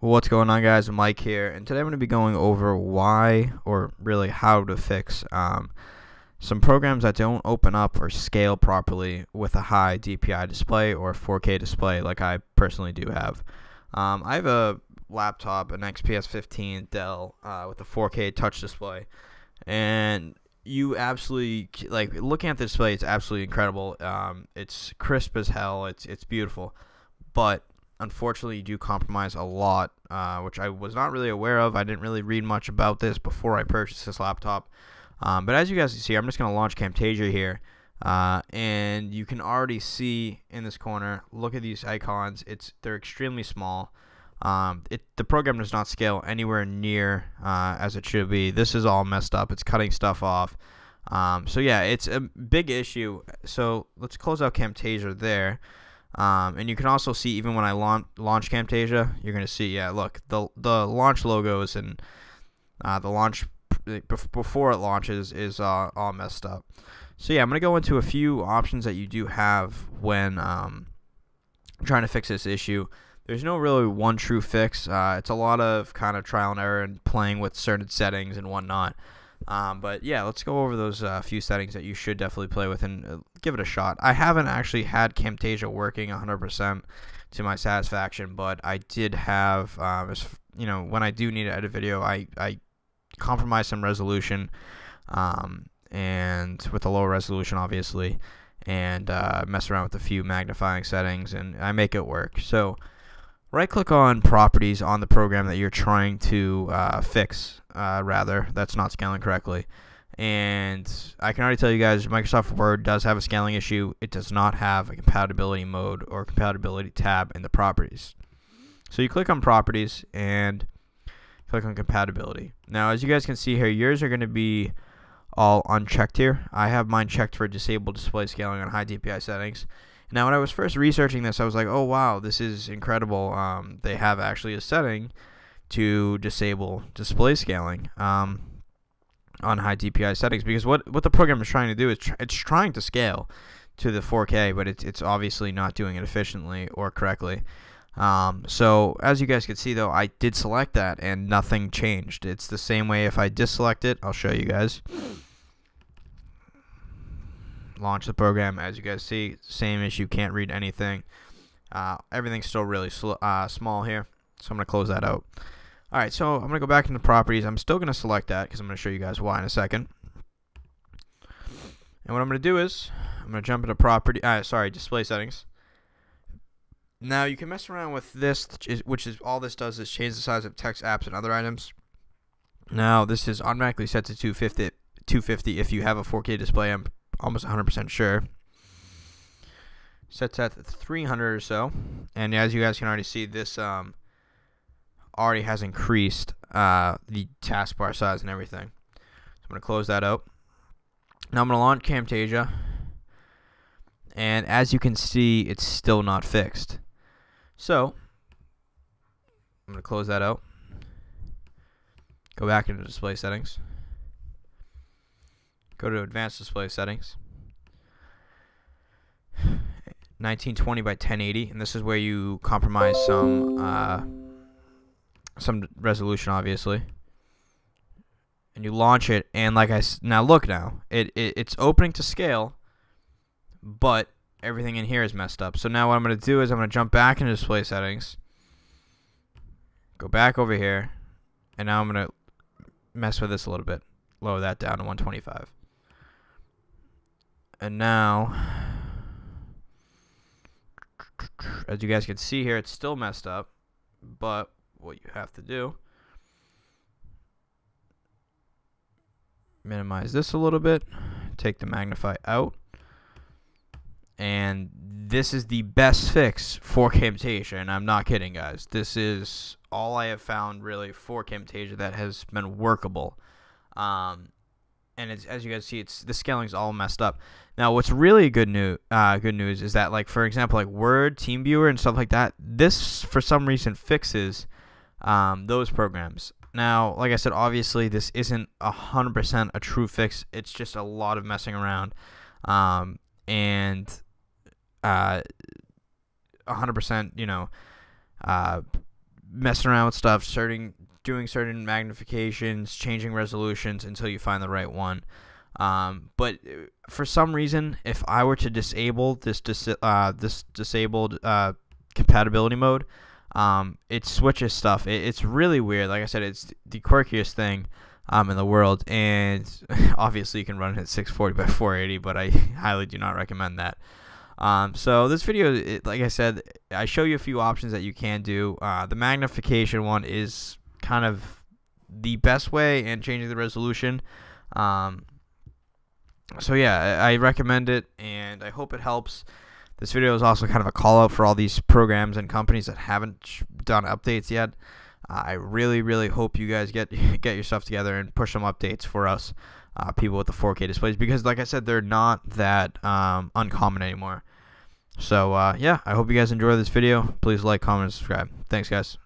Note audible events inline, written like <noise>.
What's going on guys, Mike here, and today I'm going to be going over why, or really how to fix um, some programs that don't open up or scale properly with a high DPI display or 4K display like I personally do have. Um, I have a laptop, an XPS 15 Dell uh, with a 4K touch display, and you absolutely like looking at the display. It's absolutely incredible. Um, it's crisp as hell. It's it's beautiful, but unfortunately you do compromise a lot, uh, which I was not really aware of. I didn't really read much about this before I purchased this laptop. Um, but as you guys can see, I'm just going to launch Camtasia here. Uh, and you can already see in this corner, look at these icons. It's They're extremely small. Um, it, the program does not scale anywhere near uh, as it should be. This is all messed up. It's cutting stuff off. Um, so yeah, it's a big issue. So let's close out Camtasia there. Um, and you can also see even when I launch, launch Camtasia, you're going to see, yeah, look, the, the launch logos and uh, the launch before it launches is uh, all messed up. So yeah, I'm going to go into a few options that you do have when um, trying to fix this issue. There's no really one true fix. Uh, it's a lot of kind of trial and error and playing with certain settings and whatnot. Um, but yeah, let's go over those uh, few settings that you should definitely play with and uh, give it a shot. I haven't actually had Camtasia working 100% to my satisfaction, but I did have, um, you know, when I do need to edit video, I, I compromise some resolution, um, and with a lower resolution, obviously, and uh, mess around with a few magnifying settings, and I make it work. So right click on properties on the program that you're trying to uh, fix uh, rather that's not scaling correctly. And I can already tell you guys Microsoft Word does have a scaling issue. It does not have a compatibility mode or compatibility tab in the properties. So you click on properties and click on compatibility. Now as you guys can see here yours are going to be all unchecked here. I have mine checked for disable display scaling on high DPI settings now, when I was first researching this, I was like, oh, wow, this is incredible. Um, they have actually a setting to disable display scaling um, on high DPI settings because what, what the program is trying to do is tr it's trying to scale to the 4K, but it's, it's obviously not doing it efficiently or correctly. Um, so as you guys can see though, I did select that and nothing changed. It's the same way if I deselect it. I'll show you guys launch the program. As you guys see, same issue, can't read anything. Uh, everything's still really uh, small here, so I'm going to close that out. Alright, so I'm going to go back into properties. I'm still going to select that because I'm going to show you guys why in a second. And what I'm going to do is, I'm going to jump into property, uh, sorry, display settings. Now, you can mess around with this, which is all this does is change the size of text, apps, and other items. Now, this is automatically set to 250, 250 if you have a 4K display. I'm almost 100% sure. Sets at 300 or so. And as you guys can already see, this um, already has increased uh, the taskbar size and everything. So I'm going to close that out. Now I'm going to launch Camtasia. And as you can see, it's still not fixed. So, I'm going to close that out. Go back into display settings. Go to advanced display settings. 1920 by 1080 and this is where you compromise some uh, some resolution obviously. And you launch it and like I now look now it, it it's opening to scale but everything in here is messed up. So now what I'm gonna do is I'm gonna jump back into display settings go back over here and now I'm gonna mess with this a little bit lower that down to 125 and now, as you guys can see here, it's still messed up. But what you have to do, minimize this a little bit, take the magnify out. And this is the best fix for Camtasia, and I'm not kidding, guys. This is all I have found really for Camtasia that has been workable. Um, and as you guys see, it's the scaling's all messed up. Now, what's really good news, uh, good news is that, like for example, like Word, TeamViewer, and stuff like that. This, for some reason, fixes um, those programs. Now, like I said, obviously this isn't hundred percent a true fix. It's just a lot of messing around, um, and uh, hundred percent, you know, uh, messing around with stuff, certain doing certain magnifications, changing resolutions until you find the right one. Um, but uh, for some reason, if I were to disable this dis- uh, this disabled uh, compatibility mode, um, it switches stuff. It, it's really weird. Like I said, it's the quirkiest thing um, in the world, and <laughs> obviously you can run it at 640 by 480, but I <laughs> highly do not recommend that. Um, so this video, it, like I said, I show you a few options that you can do. Uh, the magnification one is kind of the best way and changing the resolution. Um, so yeah, I, I recommend it, and I hope it helps. This video is also kind of a call out for all these programs and companies that haven't done updates yet. Uh, I really, really hope you guys get <laughs> get your stuff together and push some updates for us, uh, people with the 4K displays, because like I said, they're not that um, uncommon anymore. So uh, yeah, I hope you guys enjoy this video. Please like, comment, and subscribe. Thanks, guys.